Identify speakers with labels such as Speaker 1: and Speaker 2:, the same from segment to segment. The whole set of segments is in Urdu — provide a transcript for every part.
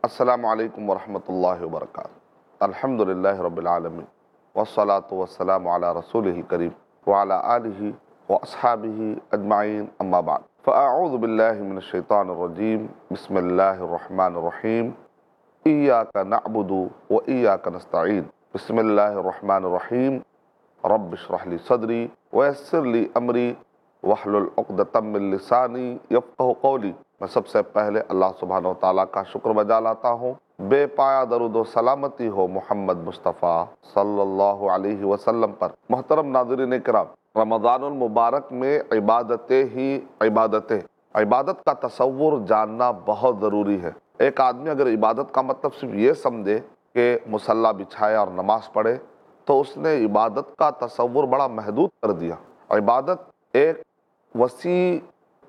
Speaker 1: আসসালামু আলাইকুম وبركاته. বরকাত আলহামদুলিল্লাহ রবিল আলমী ওসলাত ওসালাম আলা رسوله করিম وعلى আলহি ও আসহাবিহি আজমাইন আম্মাবাদ فأعوذ بالله من الشيطان الرجيم. بسم الله الرحمن الرحيم. إياك نعبد وإياك نستعين. بسم الله الرحمن الرحيم. رب اشرح لي صدري ويسر لي أمري واحلل عقدة من لساني يفقه قولي. میں سب سے پہلے اللہ سبحانہ و تعالیٰ کا شکر بجا لاتا ہوں۔ بے پایا درود و سلامتی ہو محمد مصطفیٰ صلی اللہ علیہ وسلم پر۔ محترم ناظرین کرام، رمضان المبارک میں عبادتیں ہی عبادتیں۔ عبادت کا تصور جاننا بہت ضروری ہے۔ ایک آدمی اگر عبادت کا مطلب صرف یہ سمجھے کہ مسلح بچھائے اور نماز پڑھے، تو اس نے عبادت کا تصور بڑا محدود کر دیا۔ عبادت ایک وسیع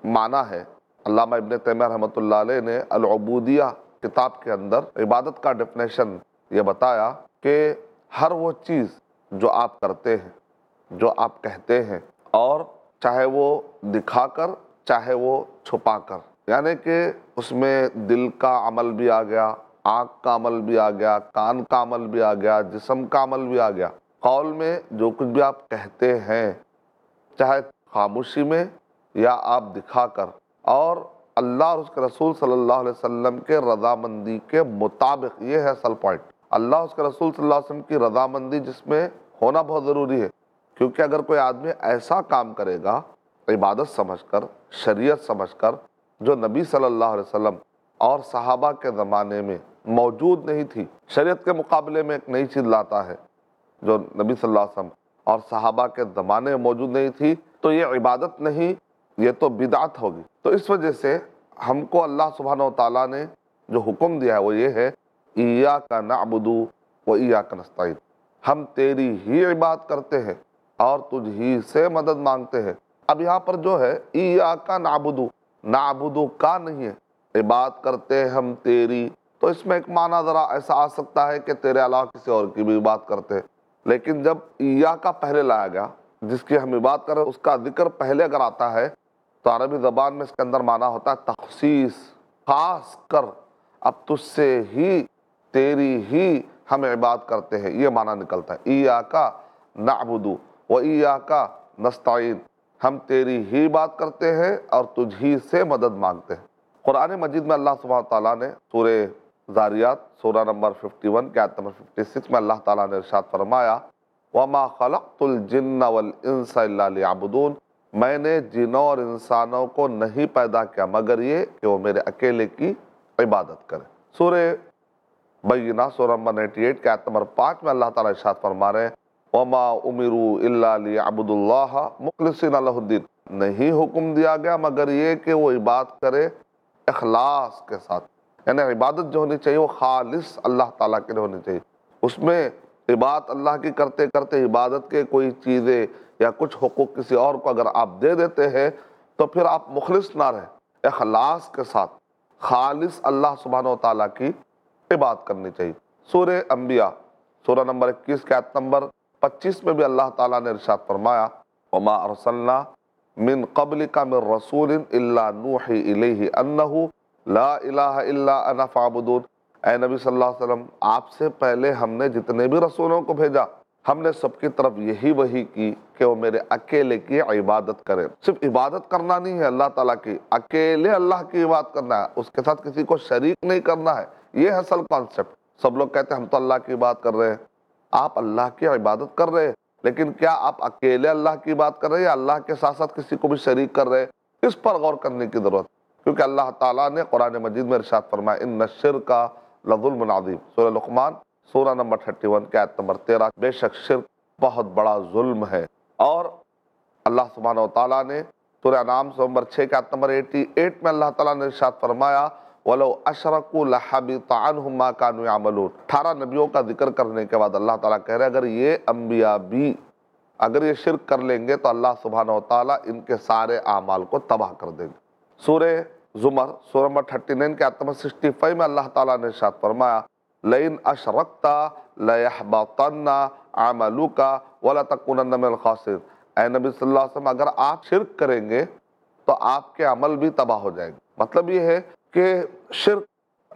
Speaker 1: معنی ہے۔ علامہ ابن تیمیہ رحمۃ اللہ علیہ نے العبودیہ کتاب کے اندر عبادت کا ڈیفنیشن یہ بتایا کہ ہر وہ چیز جو آپ کرتے ہیں، جو آپ کہتے ہیں، اور چاہے وہ دکھا کر، چاہے وہ چھپا کر یعنی کہ اس میں دل کا عمل بھی آ گیا، آنکھ کا عمل بھی آ گیا، کان کا عمل بھی آ گیا، جسم کا عمل بھی آ گیا، قول میں جو کچھ بھی آپ کہتے ہیں، چاہے خاموشی میں یا آپ دکھا کر اور اللہ اور اس کے رسول صلی اللہ علیہ وسلم کے رضامندی کے مطابق، یہ ہے اصل پوائنٹ اللہ اس کے رسول صلی اللہ علیہ وسلم کی رضامندی جس میں ہونا بہت ضروری ہے، کیونکہ اگر کوئی آدمی ایسا کام کرے گا، عبادت سمجھ کر، شریعت سمجھ کر، جو نبی صلی اللہ علیہ وسلم اور صحابہ کے زمانے میں موجود نہیں تھی، شریعت کے مقابلے میں ایک نئی چیز لاتا ہے، جو نبی صلی اللہ علیہ وسلم اور صحابہ کے زمانے میں موجود نہیں تھی، تو یہ عبادت نہیں یہ تو بدعت ہوگی۔ تو اس وجہ سے ہم کو اللہ سبحانہ و تعالیٰ نے جو حکم دیا ہے وہ یہ ہے ایا کا نعبدو و ایا کا نستعین ہم تیری ہی عبادت کرتے ہیں اور تجھ ہی سے مدد مانگتے ہیں۔ اب یہاں پر جو ہے ایا کا نعبدو نعبدو کا نہیں ہے۔ عبادت کرتے ہم تیری۔ تو اس میں ایک معنی ذرا ایسا آ سکتا ہے کہ تیرے علاوہ کسی اور کی بھی بات کرتے ہیں۔ لیکن جب ایا کا پہلے لایا گیا، جس کی ہم بات کر رہے ہیں، اس کا ذکر پہلے اگر آتا ہے تو عربی زبان میں اس کے اندر معنی ہوتا ہے تخصیص، خاص کر اب تجھ سے ہی، تیری ہی ہم عبادت کرتے ہیں۔ یہ معنی نکلتا ہے۔ ای کا نعبدو و ای کا نستعین۔ ہم تیری ہی بات کرتے ہیں اور تجھ ہی سے مدد مانگتے ہیں۔ قرآن مجید میں اللہ سبحانہ تعالیٰ نے سورہ زاریات، سورہ نمبر 51 کے آیت نمبر 56 میں اللہ تعالیٰ نے ارشاد فرمایا، وَمَا خَلَقْتُ الْجِنَّ وَالْإِنسَ إِلَّا لِيَعْبُدُونَ۔ میں نے جنوں اور انسانوں کو نہیں پیدا کیا، مگر یہ کہ وہ میرے اکیلے کی عبادت کریں۔ سورہ بینہ، سورہ نمبر 98 کے آیت نمبر 5 میں اللہ تعالیٰ ارشاد فرما رہے ہیں، وما امروا الا ليعبد الله مخلصين له الدين۔ نہیں حکم دیا گیا، مگر یہ کہ وہ عبادت کرے اخلاص کے ساتھ۔ یعنی عبادت جو ہونی چاہیے، وہ خالص اللہ تعالیٰ کے لیے ہونی چاہیے۔ اس میں عبادت اللہ کی کرتے کرتے عبادت کے کوئی چیزیں یا کچھ حقوق کسی اور کو اگر آپ دے دیتے ہیں، تو پھر آپ مخلص نہ رہے اخلاص کے ساتھ خالص اللہ سبحانہ و تعالیٰ کی عبادت کرنی چاہیے۔ سورہ انبیاء، سورہ نمبر اکیس کے نمبر پچیس میں بھی اللہ تعالیٰ نے ارشاد فرمایا، وما ارسلنا من قبل کا من رسول الا نوحی الیہ انہو لا الہ الا انا فعبدون اے نبی صلی اللہ علیہ وسلم، آپ سے پہلے ہم نے جتنے بھی رسولوں کو بھیجا ہم نے سب کی طرف یہی وہی کی کہ وہ میرے اکیلے کی عبادت کریں صرف عبادت کرنا نہیں ہے، اللہ تعالیٰ کی اکیلے اللہ کی عبادت کرنا ہے۔ اس کے ساتھ کسی کو شریک نہیں کرنا ہے۔ یہ ہے اصل کانسیپٹ سب لوگ کہتے ہیں، ہم تو اللہ کی بات کر رہے ہیں۔ آپ اللہ کی عبادت کر رہے ہیں، لیکن کیا آپ اکیلے اللہ کی بات کر رہے ہیں یا اللہ کے ساتھ ساتھ کسی کو بھی شریک کر رہے ہیں؟ اس پر غور کرنے کی ضرورت کیونکہ اللہ تعالیٰ نے قرآن مجید میں ارشاد فرمایا، ان نشر کا لظلم عظیم۔ سورہ لقمان سورہ نمبر 31 کے آیت نمبر 13 بے شک شرک بہت بڑا ظلم ہے۔ اور اللہ سبحانہ و تعالیٰ نے سورہ انعام سورہ نمبر 6 کے آیت نمبر 88 میں اللہ تعالیٰ نے ارشاد فرمایا، وَلَوْ أَشْرَكُوا لَحَبِطَ عَنْهُمْ مَا كَانُوا يَعْمَلُونَ۔ اٹھارہ نبیوں کا ذکر کرنے کے بعد اللہ تعالیٰ کہہ رہے اگر یہ انبیاء بھی، اگر یہ شرک کر لیں گے تو اللہ سبحانہ و تعالیٰ ان کے سارے اعمال کو تباہ کر دیں گے۔ سورہ زمر، سورہ نمبر 39 کے آیت نمبر 65 میں اللہ تعالیٰ نے ارشاد فرمایا لئن اشرکتا لیحبطن عملوکا ولا تکونن من الخاسر اے نبی صلی اللہ علیہ وسلم، اگر آپ شرک کریں گے تو آپ کے عمل بھی تباہ ہو جائیں گے۔ مطلب یہ ہے کہ شرک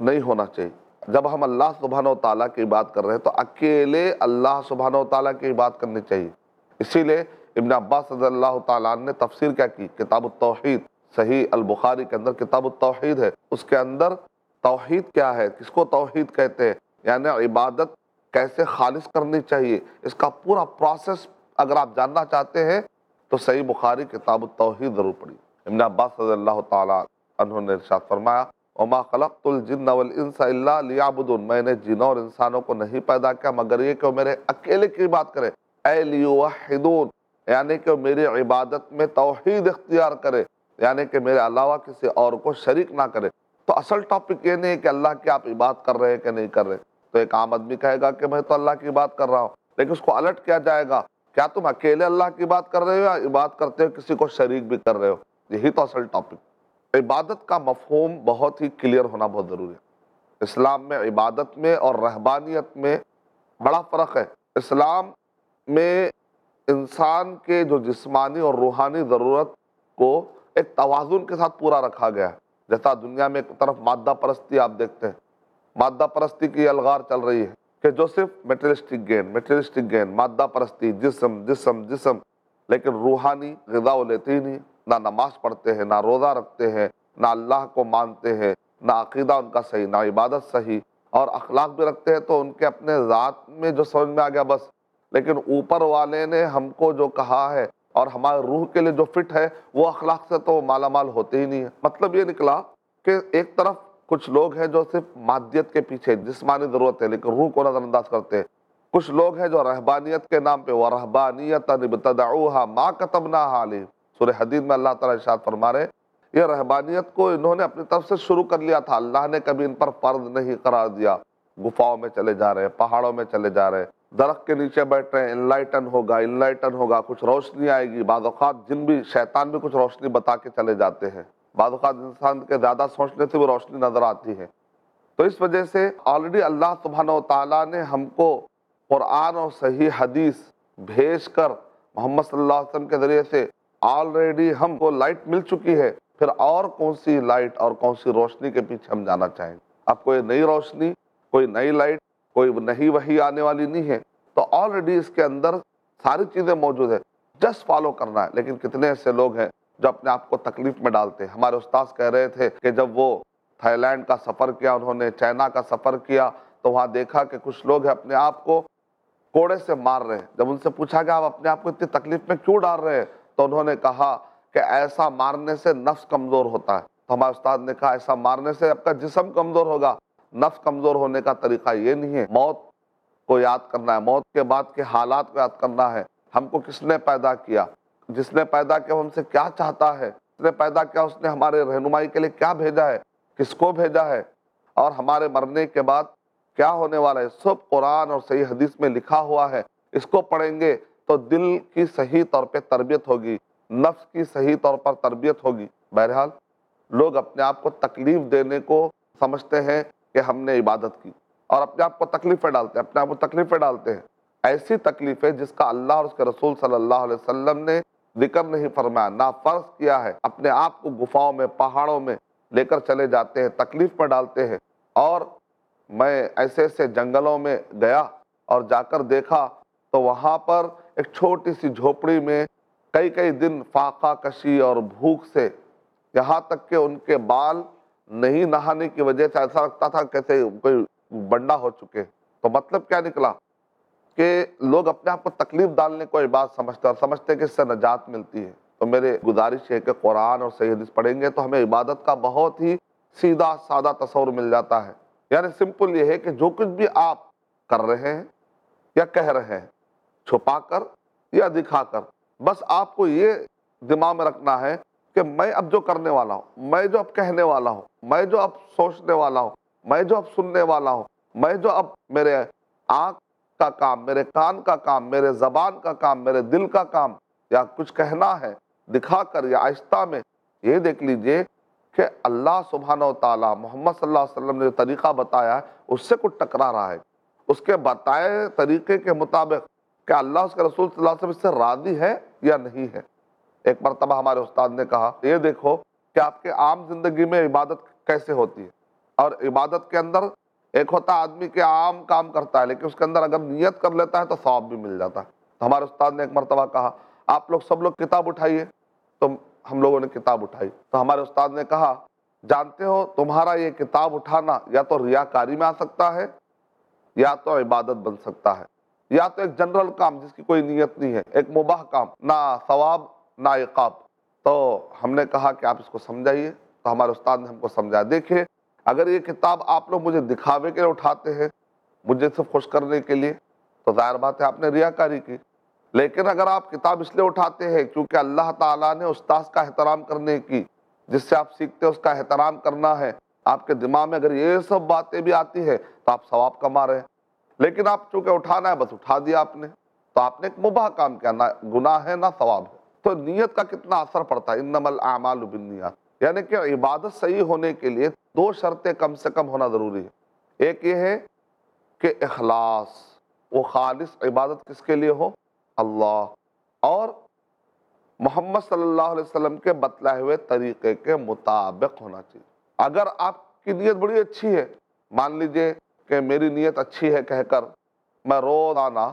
Speaker 1: نہیں ہونا چاہیے۔ جب ہم اللہ سبحانہ و تعالیٰ کی بات کر رہے ہیں تو اکیلے اللہ سبحانہ و تعالیٰ کی بات کرنی چاہیے۔ اسی لیے ابن عباس رضی اللہ تعالیٰ نے تفسیر کیا کی، کتاب التوحید، صحیح البخاری کے اندر کتاب التوحید ہے۔ اس کے اندر توحید کیا ہے؟ کس کو توحید کہتے ہیں؟ یعنی عبادت کیسے خالص کرنی چاہیے؟ اس کا پورا پروسیس اگر آپ جاننا چاہتے ہیں، تو صحیح بخاری کتاب التوحید ضرور پڑھی ابن عباس رضی اللہ تعالیٰ عنہ نے ارشاد فرمایا، وما خلقت الجن والانس الا ليعبدون میں نے جنوں اور انسانوں کو نہیں پیدا کیا، مگر یہ کہ وہ میرے اکیلے کی بات کرے اے لیوحدون یعنی کہ وہ میری عبادت میں توحید اختیار کرے یعنی کہ میرے علاوہ کسی اور کو شریک نہ کرے۔ تو اصل ٹاپک یہ نہیں ہے کہ اللہ کی آپ عبادت کر رہے ہیں کہ نہیں کر رہے تو ایک عام آدمی کہے گا کہ میں تو اللہ کی بات کر رہا ہوں، لیکن اس کو الٹ کیا جائے گا؟ کیا تم اکیلے اللہ کی بات کر رہے ہو یا عبادت کرتے ہو کسی کو شریک بھی کر رہے ہو؟ یہی تو اصل ٹاپک عبادت کا مفہوم بہت ہی کلیئر ہونا بہت ضروری ہے۔ اسلام میں عبادت میں اور رہبانیت میں بڑا فرق ہے۔ اسلام میں انسان کے جو جسمانی اور روحانی ضرورت کو ایک توازن کے ساتھ پورا رکھا گیا ہے۔ جیسا دنیا میں ایک طرف مادہ پرستی آپ دیکھتے ہیں، مادہ پرستی کی الغار چل رہی ہے کہ جو صرف میٹریلسٹک گین میٹریلسٹک گین مادہ پرستی، جسم جسم جسم، لیکن روحانی غذا وہ لیتے ہی نہیں۔ نہ نماز پڑھتے ہیں، نہ روزہ رکھتے ہیں، نہ اللہ کو مانتے ہیں، نہ عقیدہ ان کا صحیح، نہ عبادت صحیح۔ اور اخلاق بھی رکھتے ہیں تو ان کے اپنے ذات میں جو سمجھ میں آ گیا بس۔ لیکن اوپر والے نے ہم کو جو کہا ہے اور ہمارے روح کے لیے جو فٹ ہے، وہ اخلاق سے تو مالا مال ہوتے ہی نہیں ہے مطلب یہ نکلا کہ ایک طرف کچھ لوگ ہیں جو صرف مادیت کے پیچھے جسمانی ضرورت ہے، لیکن روح کو نظر انداز کرتے ہیں۔ کچھ لوگ ہیں جو رہبانیت کے نام پہ وہ رہبانیت ما کتبنا حالی سورہ حدید میں اللہ تعالیٰ ارشاد فرما رہے یہ رہبانیت کو انہوں نے اپنی طرف سے شروع کر لیا تھا۔ اللہ نے کبھی ان پر فرض نہیں قرار دیا۔ گفاؤں میں چلے جا رہے ہیں، پہاڑوں میں چلے جا رہے درخت کے نیچے بیٹھ رہے ہیں انلائٹن ہوگا انلائٹن ہوگا، کچھ روشنی آئے گی۔ بعض اوقات جن بھی شیطان بھی کچھ روشنی بتا کے چلے جاتے ہیں۔ بعض اوقات انسان کے زیادہ سوچنے سے وہ روشنی نظر آتی ہے۔ تو اس وجہ سے آلریڈی اللہ سبحانہ و تعالیٰ نے ہم کو قرآن اور صحیح حدیث بھیج کر محمد صلی اللہ علیہ وسلم کے ذریعے سے آلریڈی ہم کو لائٹ مل چکی ہے۔ پھر اور کون سی لائٹ اور کون سی روشنی کے پیچھے ہم جانا چاہیں گے؟ اب کوئی نئی روشنی، کوئی نئی لائٹ کوئی نہیں وہی آنے والی نہیں ہے، تو آلریڈی اس کے اندر ساری چیزیں موجود ہے جسٹ فالو کرنا ہے، لیکن کتنے ایسے لوگ ہیں جو اپنے آپ کو تکلیف میں ڈالتے ہیں۔ ہمارے استاذ کہہ رہے تھے کہ جب وہ تھائی لینڈ کا سفر کیا، انہوں نے چائنا کا سفر کیا، تو وہاں دیکھا کہ کچھ لوگ اپنے آپ کو کوڑے سے مار رہے ہیں۔ جب ان سے پوچھا کہ آپ اپنے آپ کو اتنی تکلیف میں کیوں ڈال رہے ہیں؟ تو انہوں نے کہا کہ ایسا مارنے سے نفس کمزور ہوتا ہے۔ تو ہمارے استاد نے کہا، ایسا مارنے سے آپ کا جسم کمزور ہوگا۔ نفس کمزور ہونے کا طریقہ یہ نہیں ہے۔ موت کو یاد کرنا ہے۔ موت کے بعد کے حالات کو یاد کرنا ہے۔ ہم کو کس نے پیدا کیا؟ جس نے پیدا کیا ہم سے کیا چاہتا ہے؟ جس نے پیدا کیا اس نے ہمارے رہنمائی کے لیے کیا بھیجا ہے؟ کس کو بھیجا ہے؟ اور ہمارے مرنے کے بعد کیا ہونے والا ہے؟ سب قرآن اور صحیح حدیث میں لکھا ہوا ہے۔ اس کو پڑھیں گے تو دل کی صحیح طور پہ تربیت ہوگی۔ نفس کی صحیح طور پر تربیت ہوگی۔ بہرحال لوگ اپنے آپ کو تکلیف دینے کو سمجھتے ہیں۔ کہ ہم نے عبادت کی اور اپنے آپ کو تکلیفیں ڈالتے ہیں، اپنے آپ کو تکلیفیں ڈالتے ہیں۔ ایسی تکلیفیں جس کا اللہ اور اس کے رسول صلی اللہ علیہ وسلم نے ذکر نہیں فرمایا، نہ فرض کیا ہے، اپنے آپ کو گفاؤں میں، پہاڑوں میں لے کر چلے جاتے ہیں، تکلیف میں ڈالتے ہیں۔ اور میں ایسے ایسے جنگلوں میں گیا اور جا کر دیکھا تو وہاں پر ایک چھوٹی سی جھوپڑی میں کئی کئی دن فاقہ کشی اور بھوک سے، یہاں تک کہ ان کے بال نہیں نہانے کی وجہ سے ایسا لگتا تھا کیسے کوئی بنڈا ہو چکے تو مطلب کیا نکلا؟ کہ لوگ اپنے آپ کو تکلیف ڈالنے کو بات سمجھتے اور سمجھتے کہ اس سے نجات ملتی ہے۔ تو میرے گزارش ہے کہ قرآن اور صحیح حدیث پڑھیں گے تو ہمیں عبادت کا بہت ہی سیدھا سادہ تصور مل جاتا ہے۔ یعنی سمپل یہ ہے کہ جو کچھ بھی آپ کر رہے ہیں یا کہہ رہے ہیں، چھپا کر یا دکھا کر، بس آپ کو یہ دماغ میں رکھنا ہے کہ میں اب جو کرنے والا ہوں، میں جو اب کہنے والا ہوں، میں جو اب سوچنے والا ہوں، میں جو اب سننے والا ہوں، میں جو اب میرے آنکھ کا کام، میرے کان کا کام، میرے زبان کا کام، میرے دل کا کام یا کچھ کہنا ہے دکھا کر یا آہستہ میں یہ دیکھ لیجیے کہ اللہ سبحانہ و تعالی محمد صلی اللہ علیہ وسلم نے جو طریقہ بتایا ہے، اس سے کچھ ٹکرا رہا ہے۔ اس کے بتائے طریقے کے مطابق کہ اللہ اس کے رسول صلی اللہ علیہ وسلم اس سے راضی ہے یا نہیں ہے۔ ایک مرتبہ ہمارے استاد نے کہا، یہ دیکھو کہ آپ کے عام زندگی میں عبادت کیسے ہوتی ہے؟ اور عبادت کے اندر ایک ہوتا آدمی کے عام کام کرتا ہے، لیکن اس کے اندر اگر نیت کر لیتا ہے تو ثواب بھی مل جاتا ہے۔ تو ہمارے استاد نے ایک مرتبہ کہا، آپ لوگ سب لوگ کتاب اٹھائیے۔ تو ہم لوگوں نے کتاب اٹھائی۔ تو ہمارے استاد نے کہا، جانتے ہو، تمہارا یہ کتاب اٹھانا یا تو ریاکاری میں آ سکتا ہے، یا تو عبادت بن سکتا ہے۔ یا تو ایک جنرل کام جس کی کوئی نیت نہیں ہے، ایک مباح کام۔ نہ، ثواب نہ عقاب تو ہم نے کہا کہ آپ اس کو سمجھائیے۔ تو ہمارے استاد نے ہم کو سمجھایا دیکھیں اگر یہ کتاب آپ لوگ مجھے دکھاوے کے لیے اٹھاتے ہیں، مجھے صرف خوش کرنے کے لیے، تو ظاہر بات ہے آپ نے ریاکاری کی۔ لیکن اگر آپ کتاب اس لیے اٹھاتے ہیں کیونکہ اللہ تعالیٰ نے استاذ کا احترام کرنے کی، جس سے آپ سیکھتے ہیں، اس کا احترام کرنا ہے، آپ کے دماغ میں اگر یہ سب باتیں بھی آتی ہے تو آپ ثواب کما رہے ہیں۔ لیکن آپ چونکہ اٹھانا ہے، بس اٹھا دیا آپ نے۔ تو آپ نے ایک مباح کام کیا، نہ گناہ ہے، نہ ثواب ہے۔ تو نیت کا کتنا اثر پڑتا ہے؟ انما الاعمال بالنیات یعنی کہ عبادت صحیح ہونے کے لیے دو شرطیں کم سے کم ہونا ضروری ہے۔ ایک یہ ہے کہ اخلاص، وہ خالص عبادت کس کے لیے ہو؟ اللہ۔ اور محمد صلی اللہ علیہ وسلم کے بتلائے ہوئے طریقے کے مطابق ہونا چاہیے۔ اگر آپ کی نیت بڑی اچھی ہے، مان لیجیے کہ میری نیت اچھی ہے کہہ کر میں روزانہ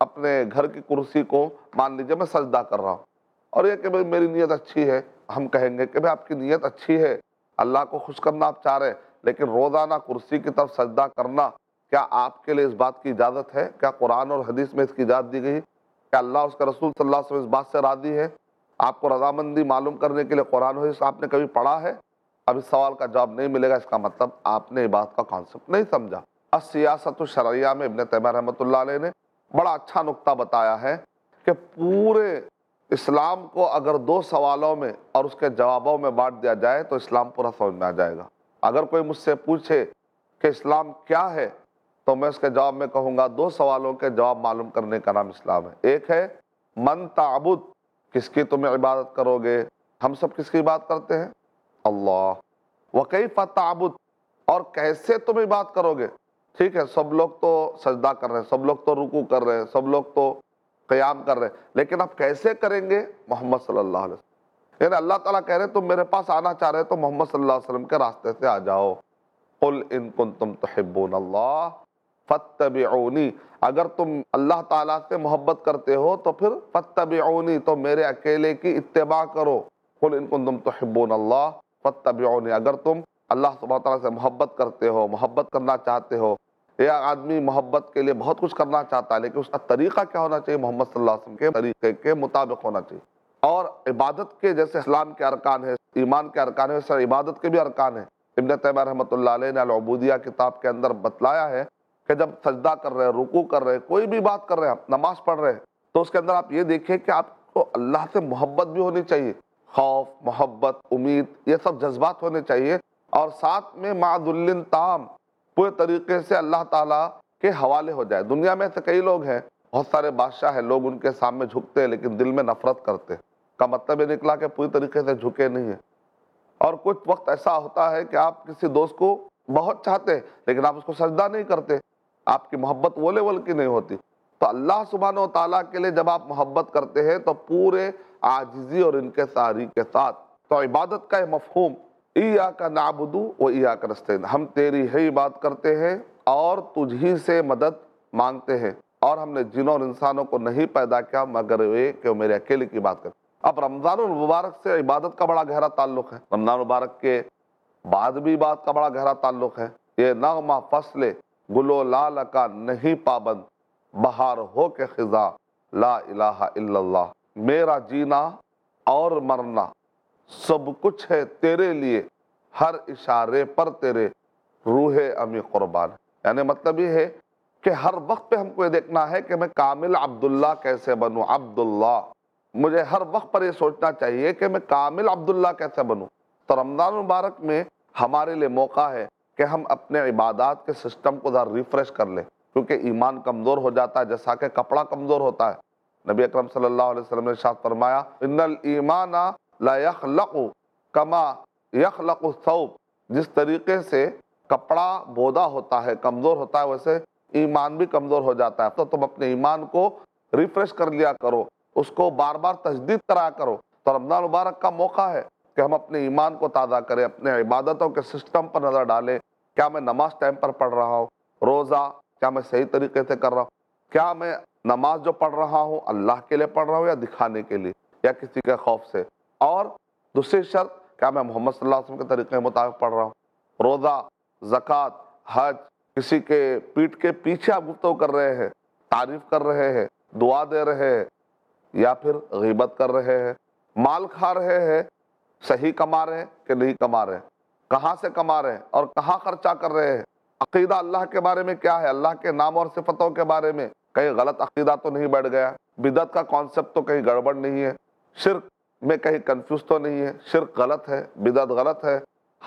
Speaker 1: اپنے گھر کی کرسی کو مان لیجیے میں سجدہ کر رہا ہوں۔ اور یہ کہ بھئی میری نیت اچھی ہے، ہم کہیں گے کہ بھئی آپ کی نیت اچھی ہے، اللہ کو خوش کرنا آپ چاہ رہے ہیں، لیکن روزانہ کرسی کی طرف سجدہ کرنا، کیا آپ کے لیے اس بات کی اجازت ہے؟ کیا قرآن اور حدیث میں اس کی اجازت دی گئی؟ کہ اللہ اس کا رسول صلی اللہ علیہ وسلم اس بات سے راضی ہے؟ آپ کو رضامندی معلوم کرنے کے لیے قرآن حدیث آپ نے کبھی پڑھا ہے؟ اب اس سوال کا جواب نہیں ملے گا، اس کا مطلب آپ نے بات کا کانسیپٹ نہیں سمجھا۔ سیاست الشرعیہ میں ابن تیمیہ رحمۃ اللہ علیہ نے بڑا اچھا نقطہ بتایا ہے کہ پورے اسلام کو اگر دو سوالوں میں اور اس کے جوابوں میں بانٹ دیا جائے تو اسلام پورا سمجھ میں آ جائے گا۔ اگر کوئی مجھ سے پوچھے کہ اسلام کیا ہے، تو میں اس کے جواب میں کہوں گا، دو سوالوں کے جواب معلوم کرنے کا نام اسلام ہے۔ ایک ہے، من تعبد، کس کی تم عبادت کرو گے؟ ہم سب کس کی بات کرتے ہیں؟ اللہ۔ وکیف تعبد، اور کیسے تم عبادت کرو گے؟ ٹھیک ہے، سب لوگ تو سجدہ کر رہے ہیں، سب لوگ تو رکو کر رہے ہیں، سب لوگ تو قیام کر رہے ہیں۔ لیکن آپ کیسے کریں گے؟ محمد صلی اللہ علیہ وسلم۔ یعنی اللہ تعالیٰ کہہ رہے ہیں، تم میرے پاس آنا چاہ رہے تو محمد صلی اللہ علیہ وسلم کے راستے سے آ جاؤ۔ قل ان کنتم تحبون اللہ فتبعونی اگر تم اللہ تعالیٰ سے محبت کرتے ہو تو پھر فتبعونی تو میرے اکیلے کی اتباع کرو۔ قل ان کنتم تحبون اللہ فتبعونی اگر تم اللہ سبحانہ تعالیٰ سے محبت کرتے ہو، محبت کرنا چاہتے ہو یا آدمی محبت کے لیے بہت کچھ کرنا چاہتا ہے، لیکن اس کا طریقہ کیا ہونا چاہیے؟ محمد صلی اللہ علیہ وسلم کے طریقے کے مطابق ہونا چاہیے۔ اور عبادت کے جیسے اسلام کے ارکان ہے ایمان کے ارکان ہے ویسے عبادت کے بھی ارکان ہیں۔ ابن تیمیہ رحمۃ اللہ علیہ نے العبودیہ کتاب کے اندر بتلایا ہے کہ جب سجدہ کر رہے ہیں رکوع کر رہے ہیں کوئی بھی بات کر رہے ہیں نماز پڑھ رہے ہیں، تو اس کے اندر آپ یہ دیکھیں کہ آپ کو اللہ سے محبت بھی ہونی چاہیے۔ خوف، محبت، امید، یہ سب جذبات ہونے چاہیے۔ اور ساتھ میں معدل تام پورے طریقے سے اللہ تعالیٰ کے حوالے ہو جائے۔ دنیا میں ایسے کئی لوگ ہیں، بہت سارے بادشاہ ہیں، لوگ ان کے سامنے جھکتے ہیں، لیکن دل میں نفرت کرتے کا مطلب یہ نکلا کہ پوری طریقے سے جھکے نہیں ہیں۔ اور کچھ وقت ایسا ہوتا ہے کہ آپ کسی دوست کو بہت چاہتے ہیں، لیکن آپ اس کو سجدہ نہیں کرتے۔ آپ کی محبت وہ لیول کی نہیں ہوتی۔ تو اللہ سبحانہ و تعالیٰ کے لیے جب آپ محبت کرتے ہیں تو پورے عاجزی اور ان کے ساری کے ساتھ، تو عبادت کا یہ مفہوم ایا کا نابدو و ایا کا نستعین۔ ہم تیری ہی بات کرتے ہیں اور تجھ ہی سے مدد مانگتے ہیں۔ اور ہم نے جنوں اور انسانوں کو نہیں پیدا کیا، مگر یہ کہ وہ میرے اکیلے کی بات کرتے اب رمضان المبارک سے عبادت کا بڑا گہرا تعلق ہے۔ رمضان المبارک کے بعد بھی بات کا بڑا گہرا تعلق ہے۔ یہ نغمہ فصل گلو لال کا نہیں پابند، بہار ہو کے خزاں۔ لا الہ الا اللہ۔ میرا جینا اور مرنا۔ سب کچھ ہے تیرے لیے، ہر اشارے پر تیرے روح امی قربان یعنی مطلب یہ ہے کہ ہر وقت پہ ہم کو یہ دیکھنا ہے کہ میں کامل عبداللہ کیسے بنوں؟ عبداللہ، مجھے ہر وقت پر یہ سوچنا چاہیے کہ میں کامل عبداللہ کیسے بنوں؟ تو رمضان مبارک میں ہمارے لیے موقع ہے کہ ہم اپنے عبادات کے سسٹم کو ذرا ریفریش کر لیں۔ کیونکہ ایمان کمزور ہو جاتا ہے، جیسا کہ کپڑا کمزور ہوتا ہے۔ نبی اکرم صلی اللہ علیہ وسلم نے شاہ فرمایا، ان الایمان لا یخلق کما یخلق الثوب، جس طریقے سے کپڑا بودا ہوتا ہے، کمزور ہوتا ہے، ویسے ایمان بھی کمزور ہو جاتا ہے۔ تو تم اپنے ایمان کو ریفریش کر لیا کرو، اس کو بار بار تجدید کرایا کرو۔ تو رمضان مبارک کا موقع ہے کہ ہم اپنے ایمان کو تازہ کریں، اپنے عبادتوں کے سسٹم پر نظر ڈالیں۔ کیا میں نماز ٹائم پر پڑھ رہا ہوں؟ روزہ، کیا میں صحیح طریقے سے کر رہا ہوں؟ کیا میں نماز جو پڑھ رہا ہوں، اللہ کے لیے پڑھ رہا ہوں یا دکھانے کے لیے یا کسی کے خوف سے؟ اور دوسری شرط کیا میں محمد صلی اللہ علیہ وسلم کے طریقے کے مطابق پڑھ رہا ہوں؟ روزہ، زکوٰۃ، حج، کسی کے پیٹ کے پیچھے آپ گفتگو کر رہے ہیں، تعریف کر رہے ہیں، دعا دے رہے ہیں، یا پھر غیبت کر رہے ہیں، مال کھا رہے ہیں، صحیح کما رہے ہیں کہ نہیں کما رہے ہیں؟ کہاں سے کما رہے ہیں اور کہاں خرچہ کر رہے ہیں؟ عقیدہ اللہ کے بارے میں کیا ہے؟ اللہ کے نام اور صفتوں کے بارے میں کہیں غلط عقیدہ تو نہیں بڑھ گیا؟ بدت کا کانسیپٹ تو کہیں گڑبڑ نہیں ہے؟ شرک میں کہیں کنفیوز تو نہیں ہے۔ شرک غلط ہے بدت غلط ہے،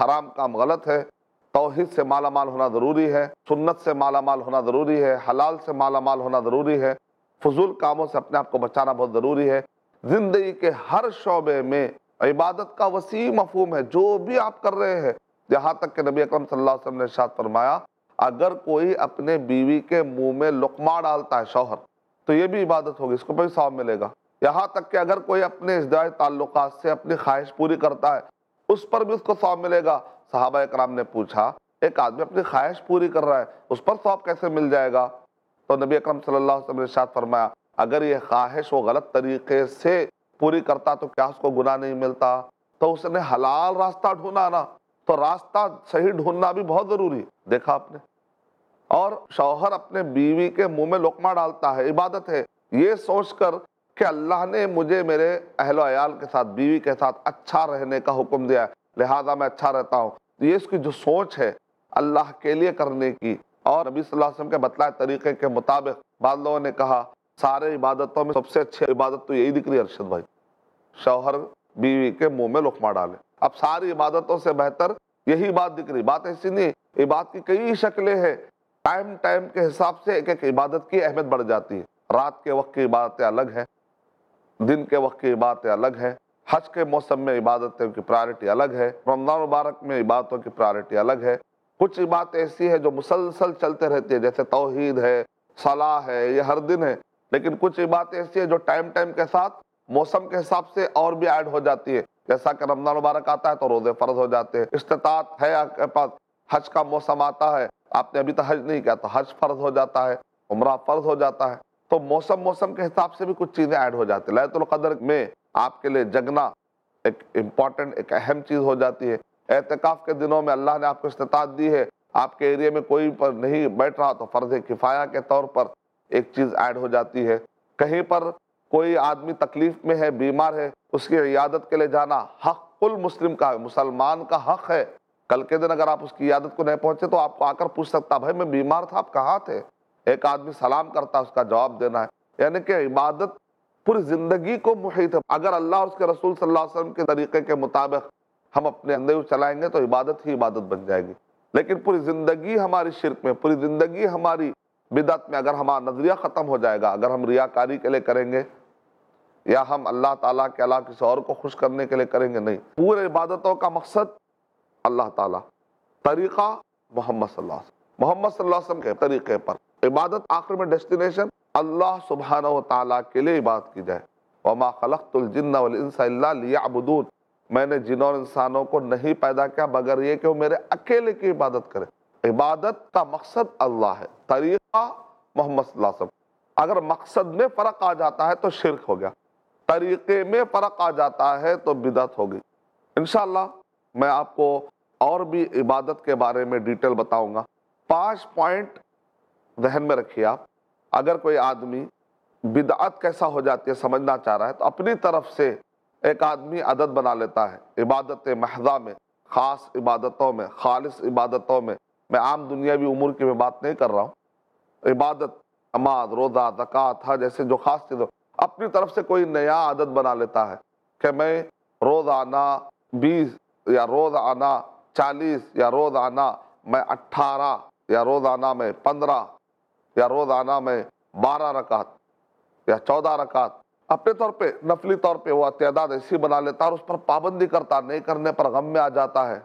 Speaker 1: حرام کام غلط ہے۔ توحید سے مالا مال ہونا ضروری ہے، سنت سے مالا مال ہونا ضروری ہے، حلال سے مالا مال ہونا ضروری ہے۔ فضول کاموں سے اپنے آپ کو بچانا بہت ضروری ہے۔ زندگی کے ہر شعبے میں عبادت کا وسیع مفہوم ہے، جو بھی آپ کر رہے ہیں۔ یہاں تک کہ نبی اکرم صلی اللہ علیہ وسلم نے ارشاد فرمایا، اگر کوئی اپنے بیوی کے منہ میں لقمہ ڈالتا ہے شوہر، تو یہ بھی عبادت ہوگی، اس کو بھی ثواب ملے گا۔ یہاں تک کہ اگر کوئی اپنے ازدواج تعلقات سے اپنی خواہش پوری کرتا ہے، اس پر بھی اس کو ثواب ملے گا۔ صحابہ اکرام نے پوچھا، ایک آدمی اپنی خواہش پوری کر رہا ہے، اس پر ثواب کیسے مل جائے گا؟ تو نبی اکرم صلی اللہ علیہ وسلم نے ارشاد فرمایا، اگر یہ خواہش وہ غلط طریقے سے پوری کرتا تو کیا اس کو گناہ نہیں ملتا؟ تو اس نے حلال راستہ ڈھونڈا نا، تو راستہ صحیح ڈھونڈنا بھی بہت ضروری ہے۔ دیکھا آپ نے؟ اور شوہر اپنے بیوی کے منہ میں لقمہ ڈالتا ہے، عبادت ہے۔ یہ سوچ کر کہ اللہ نے مجھے میرے اہل و عیال کے ساتھ، بیوی کے ساتھ اچھا رہنے کا حکم دیا ہے، لہٰذا میں اچھا رہتا ہوں۔ یہ اس کی جو سوچ ہے اللہ کے لیے کرنے کی۔ اور نبی صلی اللہ علیہ وسلم کے بتلائے طریقے کے مطابق بعض لوگوں نے کہا، سارے عبادتوں میں سب سے اچھی عبادت تو یہی دکھ رہی ہے ارشد بھائی۔ شوہر بیوی کے منہ میں لقمہ ڈالے۔ اب ساری عبادتوں سے بہتر یہی بات دکھ رہی بات ایسی نہیں عبادت کی کئی شکلیں ہیں۔ ٹائم ٹائم کے حساب سے ایک ایک عبادت کی اہمیت بڑھ جاتی ہے۔ رات کے وقت کی عبادتیں الگ ہیں۔ دن کے وقت کی عبادتیں الگ ہیں، حج کے موسم میں عبادتوں کی پرائرٹی الگ ہے، رمضان مبارک میں عبادتوں کی پرائرٹی الگ ہے۔ کچھ عبادت ایسی ہے جو مسلسل چلتے رہتی ہے جیسے توحید ہے، صلاح ہے، یہ ہر دن ہے لیکن کچھ عبادت ایسی ہے جو ٹائم ٹائم کے ساتھ، موسم کے حساب سے اور بھی ایڈ ہو جاتی ہے جیسا کہ رمضان مبارک آتا ہے تو روزے فرض ہو جاتے ہیں۔ استطاعت ہے آپ کے پاس، حج کا موسم آتا ہے۔ آپ نے ابھی تو حج نہیں کیا تو حج فرض ہو جاتا ہے، عمرہ فرض ہو جاتا ہے۔ تو موسم موسم کے حساب سے بھی کچھ چیزیں ایڈ ہو جاتی ہیں۔ لیت القدر میں آپ کے لیے جگنا ایک امپورٹنٹ ایک اہم چیز ہو جاتی ہے۔ اعتکاف کے دنوں میں اللہ نے آپ کو استطاعت دی ہے۔ آپ کے ایریے میں کوئی پر نہیں بیٹھ رہا تو فرض کفایہ کے طور پر ایک چیز ایڈ ہو جاتی ہے۔ کہیں پر کوئی آدمی تکلیف میں ہے، بیمار ہے، اس کی عیادت کے لیے جانا حق کل مسلم کا مسلمان کا حق ہے۔ کل کے دن اگر آپ اس کی عیادت کو نہیں پہنچے تو آپ کو آ کر پوچھ سکتا بھائی میں بیمار تھا، آپ کہاں تھے؟ ایک آدمی سلام کرتا اس کا جواب دینا ہے۔ یعنی کہ عبادت پوری زندگی کو محیط ہے۔ اگر اللہ اور اس کے رسول صلی اللہ علیہ وسلم کے طریقے کے مطابق ہم اپنے اندر چلائیں گے تو عبادت ہی عبادت بن جائے گی۔ لیکن پوری زندگی ہماری شرک میں، پوری زندگی ہماری بدعت میں اگر ہمارا نظریہ ختم ہو جائے گا، اگر ہم ریاکاری کے لیے کریں گے یا ہم اللہ تعالیٰ کے علاوہ کسی اور کو خوش کرنے کے لیے کریں گے، نہیں۔ پورے عبادتوں کا مقصد اللہ تعالیٰ۔ طریقہ محمد صلی اللہ علیہ وسلم۔ محمد صلی اللہ علیہ وسلم کے طریقے پر۔ عبادت آخر میں ڈیسٹینیشن، اللہ سبحانہ و تعالیٰ کے لیے عبادت کی جائے۔ وما خلقت الجن والانس الا لیعبدون میں نے جنوں اور انسانوں کو نہیں پیدا کیا، مگر یہ کہ وہ میرے اکیلے کی عبادت کرے عبادت کا مقصد اللہ ہے۔ طریقہ محمد صلی اللہ علیہ وسلم۔ اگر مقصد میں فرق آ جاتا ہے تو شرک ہو گیا۔ طریقے میں فرق آ جاتا ہے تو بدعت ہوگی۔ انشاءاللہ میں آپ کو اور بھی عبادت کے بارے میں ڈیٹیل بتاؤں گا۔ پانچ پوائنٹ ذہن میں رکھیے آپ، اگر کوئی آدمی بدعت کیسا ہو جاتی ہے، سمجھنا چاہ رہا ہے، تو اپنی طرف سے ایک آدمی عدد بنا لیتا ہے عبادت محضہ میں، خاص عبادتوں میں، خالص عبادتوں میں۔ میں عام دنیاوی امور کی میں بات نہیں کر رہا ہوں۔ عبادت، نماز، روزہ، زکوٰۃ، حج جیسے جو خاص چیزوں، اپنی طرف سے کوئی نیا عادت بنا لیتا ہے کہ میں روزانہ بیس یا روز آنا چالیس یا روز آنا میں اٹھارہ یا روز آنا میں پندرہ یا روز آنا میں بارہ رکعت یا چودہ رکعت، اپنے طور پہ نفلی طور پہ وہ تعداد ایسی بنا لیتا اور اس پر پابندی کرتا، نہیں کرنے پر غم میں آ جاتا ہے۔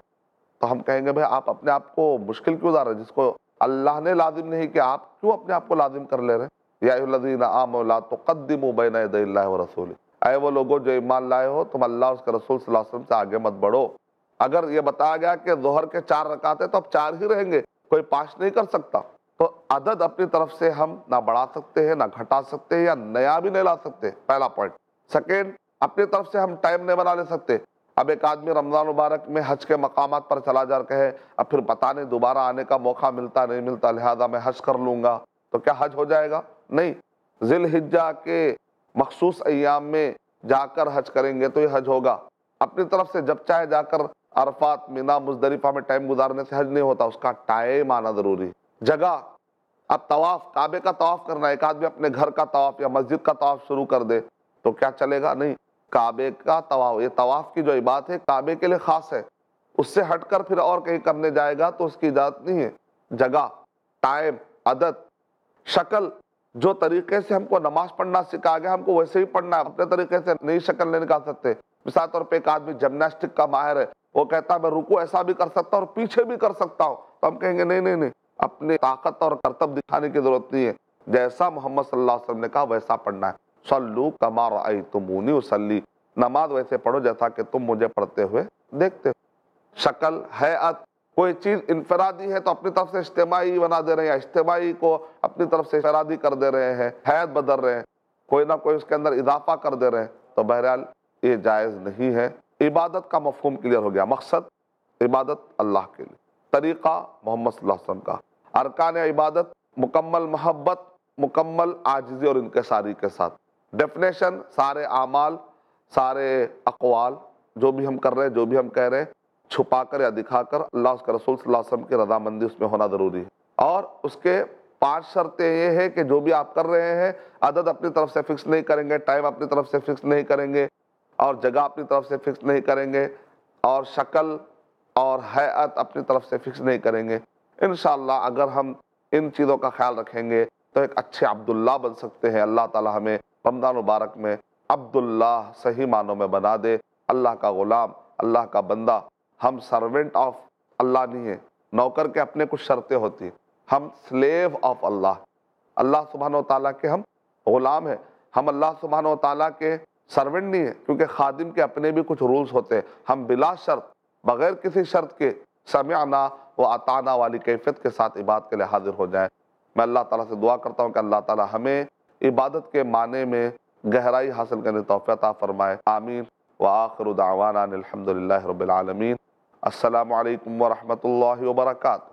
Speaker 1: تو ہم کہیں گے، بھائی آپ اپنے آپ کو مشکل کیوں رہے جس کو اللہ نے لازم نہیں کہ آپ کیوں اپنے آپ کو لازم کر لے رہے یا الذین آمنوا، لا تقدموا بین یدی اللہ ورسولہ اے وہ لوگوں، جو ایمان لائے ہو، تم اللہ اس کے رسول صلی اللہ علیہ وسلم سے آگے مت بڑھو۔ اگر یہ بتایا گیا کہ ظہر کے چار رکعت ہیں تو اب چار ہی رہیں گے، کوئی پانچ نہیں کر سکتا۔ تو عدد اپنی طرف سے ہم نہ بڑھا سکتے ہیں، نہ گھٹا سکتے ہیں یا نیا بھی نہیں لا سکتے۔ پہلا پوائنٹ سیکنڈ اپنی طرف سے ہم ٹائم نہیں بنا لے سکتے۔ اب ایک آدمی رمضان مبارک میں حج کے مقامات پر چلا جا کہے اب پھر پتہ نہیں دوبارہ آنے کا موقع ملتا نہیں ملتا، لہذا میں حج کر لوں گا۔ تو کیا حج ہو جائے گا؟ نہیں۔ ذی الحجہ کے مخصوص ایام میں جا کر حج کریں گے تو یہ حج ہوگا۔ اپنی طرف سے جب چاہے جا کر عرفات، مینا، مزدلفہ میں ٹائم گزارنے سے حج نہیں ہوتا، اس کا ٹائم آنا ضروری ہے۔ جگہ۔ اب طواف، کعبے کا طواف کرنا ہے ایک آدمی اپنے گھر کا طواف یا مسجد کا طواف شروع کر دے تو کیا چلے گا؟ نہیں۔ کعبے کا طواف، یہ طواف کی جو عبادت ہے، کعبے کے لیے خاص ہے۔ اس سے ہٹ کر پھر اور کہیں کرنے جائے گا تو اس کی اجازت نہیں ہے۔ جگہ، ٹائم، عدد، شکل، جو طریقے سے ہم کو نماز پڑھنا سکھا گیا، ہم کو ویسے ہی پڑھنا ہے، اپنے طریقے سے نئی شکل نہیں نکال سکتے۔ مثال طور پہ ایک آدمی جمناسٹک کا ماہر ہے، وہ کہتا ہے، میں رکو ایسا بھی کر سکتا ہوں اور پیچھے بھی کر سکتا ہوں۔ تو ہم کہیں گے، نہیں نہیں نہیں۔ اپنی طاقت اور کرتب دکھانے کی ضرورت نہیں ہے۔ جیسا محمد صلی اللہ علیہ وسلم نے کہا، ویسا پڑھنا ہے۔ صلو کما رأیتمونی اسلی نماز ویسے پڑھو جیسا کہ تم مجھے پڑھتے ہوئے دیکھتے ہو۔ شکل حیعت کوئی چیز انفرادی ہے تو اپنی طرف سے اجتماعی بنا دے رہے ہیں اجتماعی کو اپنی طرف سے انفرادی کر دے رہے ہیں حیعت بدل رہے ہیں۔ کوئی نہ کوئی اس کے اندر اضافہ کر دے رہے ہیں۔ تو بہرحال یہ جائز نہیں ہے۔ عبادت کا مفہوم کلیئر ہو گیا۔ مقصد، عبادت اللہ کے لیے۔ طریقہ محمد صلی اللہ علیہ وسلم کا۔ ارکان عبادت، مکمل محبت، مکمل عاجزی اور انکساری کے ساتھ۔ ڈیفنیشن سارے اعمال، سارے اقوال، جو بھی ہم کر رہے ہیں، جو بھی ہم کہہ رہے ہیں، چھپا کر یا دکھا کر اللہ، اس کے رسول صلی اللہ علیہ وسلم کی رضامندی اس میں ہونا ضروری ہے۔ اور اس کے پانچ شرطیں یہ ہے کہ جو بھی آپ کر رہے ہیں، عدد اپنی طرف سے فکس نہیں کریں گے، ٹائم اپنی طرف سے فکس نہیں کریں گے، اور جگہ اپنی طرف سے فکس نہیں کریں گے، اور شکل اور حیعت اپنی طرف سے فکس نہیں کریں گے۔ انشاءاللہ اگر ہم ان چیزوں کا خیال رکھیں گے تو ایک اچھے عبداللہ بن سکتے ہیں۔ اللہ تعالی ہمیں رمضان مبارک میں عبداللہ صحیح معنوں میں بنا دے۔ اللہ کا غلام، اللہ کا بندہ، ہم سرونٹ آف اللہ نہیں ہے نوکر کے اپنے کچھ شرطیں ہوتی ہیں۔ ہم سلیو آف اللہ۔ اللہ سبحانہ و تعالیٰ کے ہم غلام ہیں۔ ہم اللہ سبحانہ و تعالیٰ کے سرونٹ نہیں ہیں۔ کیونکہ خادم کے اپنے بھی کچھ رولز ہوتے ہیں۔ ہم بلا شرط، بغیر کسی شرط کے سمعنا و اطانا والی کیفیت کے ساتھ عبادت کے لیے حاضر ہو جائیں۔ میں اللہ تعالیٰ سے دعا کرتا ہوں کہ اللہ تعالیٰ ہمیں عبادت کے معنی میں گہرائی حاصل کرنے توفیتہ عطا فرمائے۔ آمین۔ وآخر دعوانا الحمدللہ رب العالمین۔ السلام علیکم ورحمۃ اللہ وبرکاتہ۔